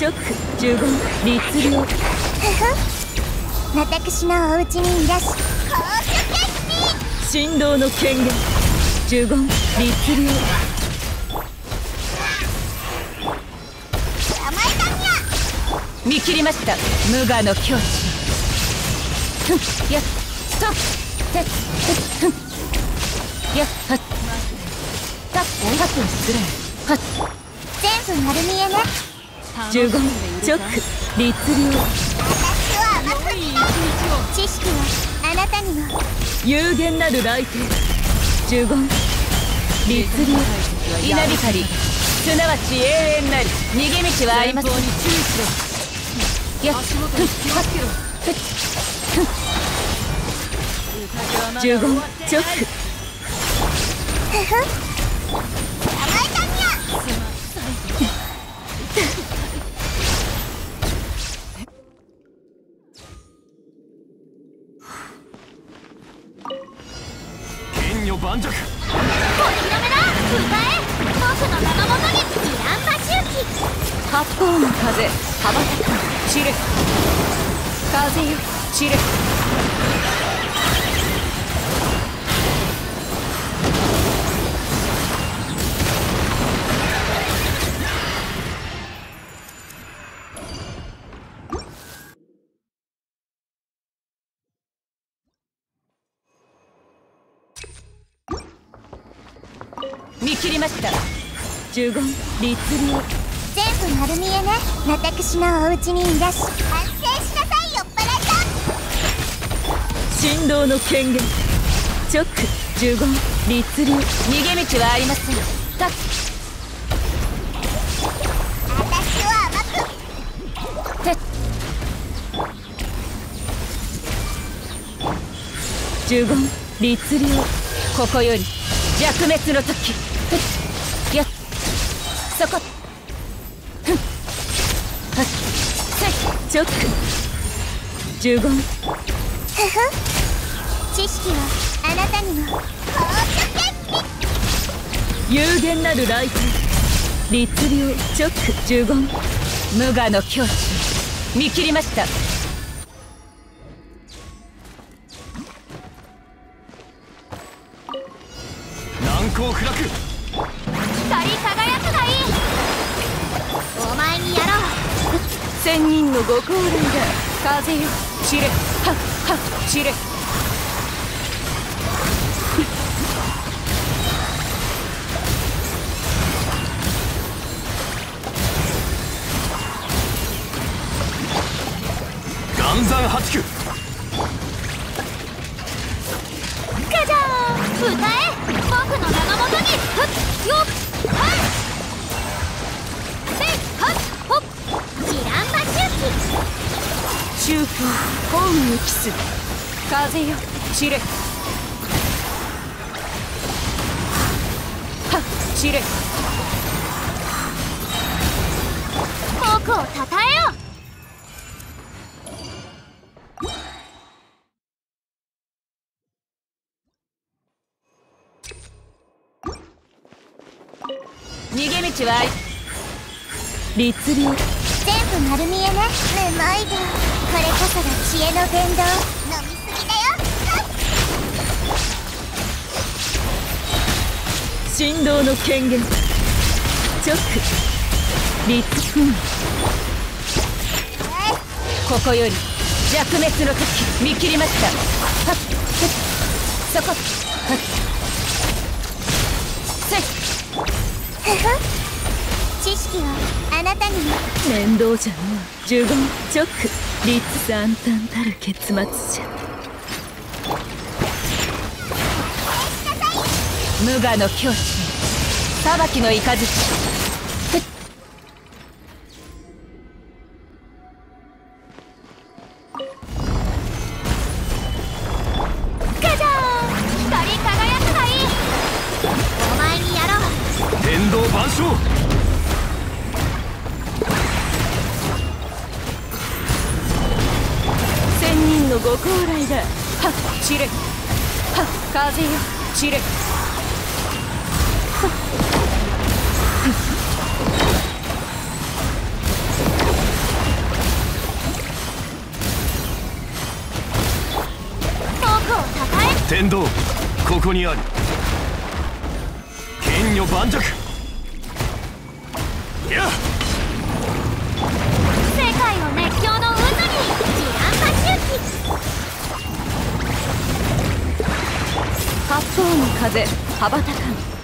直十言律令ふふ私のお家にいらし公主神道の権限十言律令決甘えたにゃ見切りました無我の境地ふんやっとてふんやっはった音楽を失礼はっ全部丸見えね十言直律令私は甘く知識はあなたにも有限なる来店十言律令稲光すなわち永遠なり逃げ道はありませんやっふんはっふっふん十言直ふふ盤石。お披露目だ。歌え。僕の名のもとに。イランバ周期。八方の風。羽ばたく。散れ。風よ。散れ。見切りました。十言律令。全部丸見えね。私のお家にいらし反省しなさい酔っ払い神道の権限。直十言律令。逃げ道はありません。た私は甘く。て十言律令。ここより弱滅の時やっそこふんはっせい直十言ふふ知識はあなたにも。公主決有限なる来店律令直十言無我の境地。見切りました。難攻不落。千人のご高齢だ風よ散れ。はっはっ散れ。岩山八九。ガジャー期宗教本に帰す風よ散れはっ散れ僕をたたえよ。逃げ道はあり律令全部丸見えね。めまいがこれこそが知恵の伝道飲みすぎだよ。神道の権限直律うんここより弱滅の時見切りましたはっ。ふっ。そこはっ。せい知識はあなたにも面倒じゃの。う呪言直律惨憺たる結末じゃ。無我の境地裁きの雷。ふっガジャーン光り輝くがいい。お前にやろう。天道万象ご高だはっはっ風よ。天道ここにあ剣女盤石。や世界を熱狂の八方の風羽ばたかん